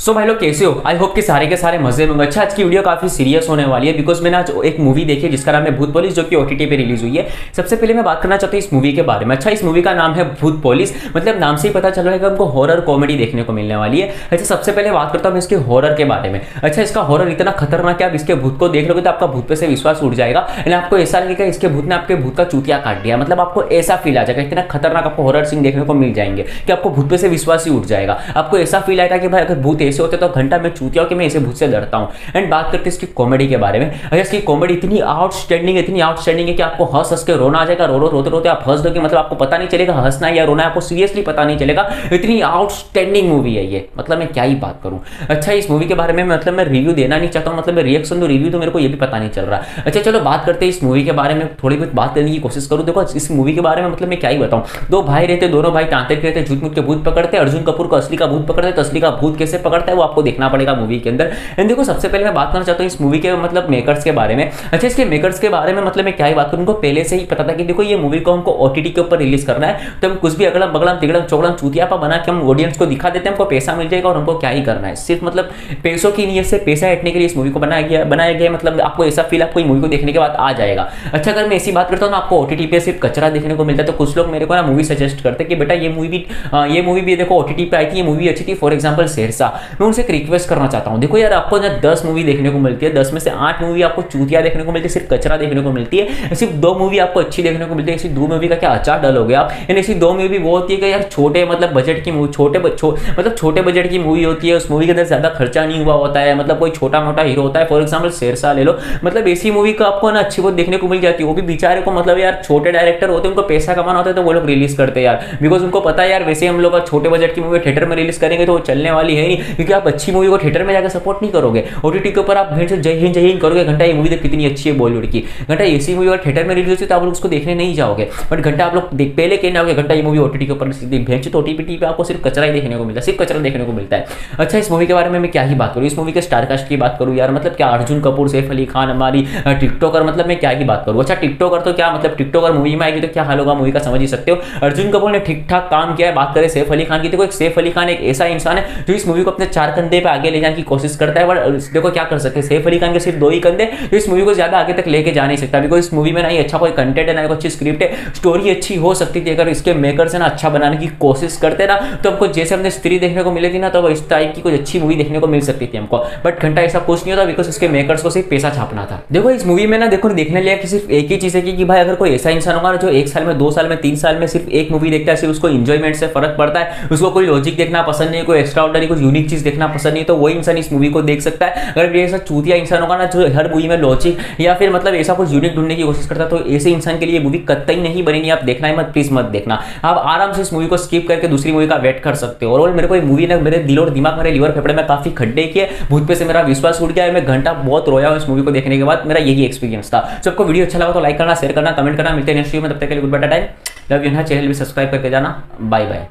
सो भाई लोग, कैसे हो? आई होप कि सारे के सारे मज़े में अच्छा आज की वीडियो काफ़ी सीरियस होने वाली है बिकॉज़ मैंने आज एक मूवी देखी है जिसका नाम है भूत पुलिस जो कि ओटीटी पे रिलीज़ हुई है। सबसे पहले मैं बात करना चाहता हूँ इस मूवी के बारे में। अच्छा इस मूवी का नाम है भूत पुलिस मतलब नाम से ही पता चल रहा है कि हमको हॉरर कॉमेडी देखने को मिलने वाली है। अच्छा सबसे पहले बात करता हूँ इसके हॉरर के बारे में। अच्छा इसका हॉरर इतना खतरनाक है, आप इसके भूत को देख लोगे तो आपका भूत पे से विश्वास उठ जाएगा। एंड आपको ऐसा लगेगा इसके भूत ने आपके भूत का चूतिया काट दिया। मतलब आपको ऐसा फील आ जाएगा, इतना खतरनाक आपको हॉरर सीन देखने को मिल जाएँगे कि आपको भूत पे से विश्वास ही उठ जाएगा। आपको ऐसा फील आएगा कि भाई अगर भूत ऐसे होते तो घंटा में चूतिया कि मैं इसे भूत से डरता हूँ। एंड बात करते इसकी कॉमेडी के बारे में। अगर इसकी कॉमेडी इतनी आउटस्टैंडिंग इतनी आउटस्टैंडिंग है कि आपको हंस हंस के रोना आ जाएगा रो रो रोते रोते आप हंस दोगे मतलब आपको पता नहीं चलेगा हंसना या रोना आपको सीरियसली पता नहीं चलेगा। इतनी आउटस्टैंडिंग मूवी है ये। मतलब मैं क्या ही बात करूँ। अच्छा इस मूवी के बारे में मतलब मैं रिव्यू देना नहीं चाहता मतलब मैं रिएक्शन दो रिव्यू तो मेरे को ये भी पता नहीं चल रहा। अच्छा चलो बात करते हैं इस मूवी के बारे में। थोड़ी बहुत बात करने की कोशिश करूँ। देखो, इस मूवी के बारे में मतलब मैं क्या ही बताऊँ। दो भाई रहते दोनों भाई तांत्रिक रहते झूठ मूठ के भूत पकड़ते अर्जुन कपूर को असली का भूत पकड़ते तो असली का भूत कैसे पकड़ता है, वो आपको देखना पड़ेगा मूवी के अंदर। एंड देखो, सबसे पहले मैं बात करना चाहता हूँ इस मूवी के मतलब मेकर्स के बारे में। अच्छा इसके मेकर्स के बारे में मतलब मैं क्या ही बात करूँ? उनको पहले से ही पता था कि देखो, ये मूवी को हमको ओटीटी के ऊपर रिलीज़ करना है। तो हम कुछ भी अगड़म बगड़म तिगड़म चौगड़म चूतियापा बना के हम ऑडियंस को दिखा देते हैं, हमको पैसा मिल जाएगा और हमको क्या ही करना है। सिर्फ़ मतलब पैसों की नीयत से पैसा हटने के लिए इस मूवी को बनाया गया बनाया गया मतलब आपको ऐसा फील आपको मूवी को देखने के बाद आ जाएगा। अच्छा अगर मैं ऐसी बात करता हूँ आपको ओटीटी पे सिर्फ़ कचरा देखने को मिलता है तो कुछ लोग मेरे को ना मूवी सजेस्ट करते कि बेटा, ये मूवी भी ये मूवी भी देखो ओटीटी पे आई थी, ये मूवी अच्छी थी। फॉर एग्ज़ाम्पल शेरशाह मैं उनसे एक रिक्वेस्ट करना चाहता हूँ। देखो यार, आपको ना दस मूवी देखने को मिलती है, दस में से आठ मूवी आपको चूतिया देखने को मिलती है, सिर्फ़ कचरा देखने को मिलती है, सिर्फ़ दो मूवी आपको अच्छी देखने को मिलती है ऐसी दो मूवी का क्या अचार डलोगे आप? यानी ऐसी दो मूवी वो होती है कि यार छोटे मतलब बजट की मूवी छोटे मतलब छोटे बजट की मूवी होती है, उस मूवी के अंदर ज़्यादा खर्चा नहीं हुआ होता है मतलब कोई छोटा मोटा हीरो होता है फॉर एग्ज़ाम्पल शेरशाह ले लो मतलब ऐसी मूवी का आपको ना अच्छी बहुत देखने को मिल जाती है। वो भी बेचारे को मतलब यार छोटे डायरेक्टर होते हैं, उनको पैसा कमाना होता है तो वो लोग रिलीज़ करते हैं यार। बिकॉज़ उनको पता है यार, वैसे हम लोग छोटे बजट की मूवी थिएटर में रिलीज़ करेंगे तो वो चलने वाली है नहीं। क्योंकि आप अच्छी मूवी को थिएटर में जाकर सपोर्ट नहीं करोगे। ओटीटी के ऊपर आप भेड़ से जय हिंद जय हिंद करोगे, घंटा ये मूवी देख कितनी अच्छी है बॉलीवुड की। घंटा ऐसी मूवी अगर थिएटर में रिलीज़ होती है तो आप लोग उसको देखने नहीं जाओगे। बट घंटा आप लोग पहले कहने आओगे घंटा ये मूवी ओटीटी के ऊपर भेज तो ओटीपी पे आपको सिर्फ़ कचरा ही देखने को मिलता है, सिर्फ़ कचरा देखने को मिलता है। अच्छा इस मूवी के बारे में मैं क्या ही बात करूँ? इस मूवी के स्टारकास्ट की बात करूँ यार मतलब क्या अर्जुन कपूर, सैफ अली खान, हमारी टिकटॉकर मतलब मैं क्या ही बात करूँ? अच्छा टिकटॉकर तो क्या मतलब टिकटॉकर मूवी में आएगी तो क्या हाल होगा? मूवी का समझ ही सकते हो। अर्जुन कपूर ने ठीक ठाक काम किया है, बात करें सैफ अली खान की। देखो, एक सैफ अली खान एक ऐसा इंसान है जो इस मूवी को अपने चार कंधे पे आगे ले जाने की कोशिश करता है बट देखो क्या कर सकते सैफ अली खान के सिर्फ़ दो ही कंधे तो इस मूवी को ज़्यादा आगे तक लेके जा नहीं सकता। बिकॉज़ इस मूवी में ना ही अच्छा कोई कंटेंट है, ना अच्छी स्क्रिप्ट है स्टोरी अच्छी हो सकती थी, अगर इसके मेकर से ना अच्छा बनाने की कोशिश करते ना तो हमको जैसे हमने स्त्री देखने को मिली थी ना तो इस टाइप की कोई अच्छी मूवी देखने को मिल सकती थी हमको। बट घंटा ऐसा कुछ नहीं होता बिकॉज़ इसके मेकर्स को सिर्फ़ पैसा छापना था। देखो इस मूवी में ना देखो, देखने लिया कि सिर्फ़ एक ही चीज़ है कि भाई अगर कोई ऐसा इंसान होगा जो एक साल में, दो साल में, तीन साल में सिर्फ़ एक मूवी देखता है, सिर्फ़ उसको इंजॉयमेंट से फ़र्क पड़ता है, उसको कोई लॉजिक देखना पसंद नहीं, कोई एक्स्ट्रा ऑर्डर कुछ यूनिक चीज़ देखना पसंद नहीं तो वही इंसान इस मूवी को देख सकता है। अगर ऐसा चूतिया इंसान होगा ना, जो हर मूवी में लॉजिक या फिर मतलब ऐसा कुछ यूनिक ढूँढने की कोशिश करता है तो ऐसे इंसान के लिए मूवी कतई नहीं बनेगी। आप देखना है मत प्लीज़ मत देखना। आप आराम से इस मूवी को स्किप करके दूसरी मूवी का वेट कर सकते हो। और मेरे को मूवी ने मेरे दिल और दिमाग मेरे लीवर फेफड़े में काफ़ी खड्डे किए। भूत पे से मेरा विश्वास उठ गया है। मैं घंटा बहुत रोया हूँ इस मूवी को देखने के बाद। मेरा यही एक्सपीरियंस था। सबको वीडियो अच्छा लगा तो लाइक करना शेयर करना कमेंट करना। मिलते हैं नेक्स्ट वीडियो में। तब तक के लिए गुड बेटा टाइम लव यू चैनल भी सब्सक्राइब करके जाना। Bye bye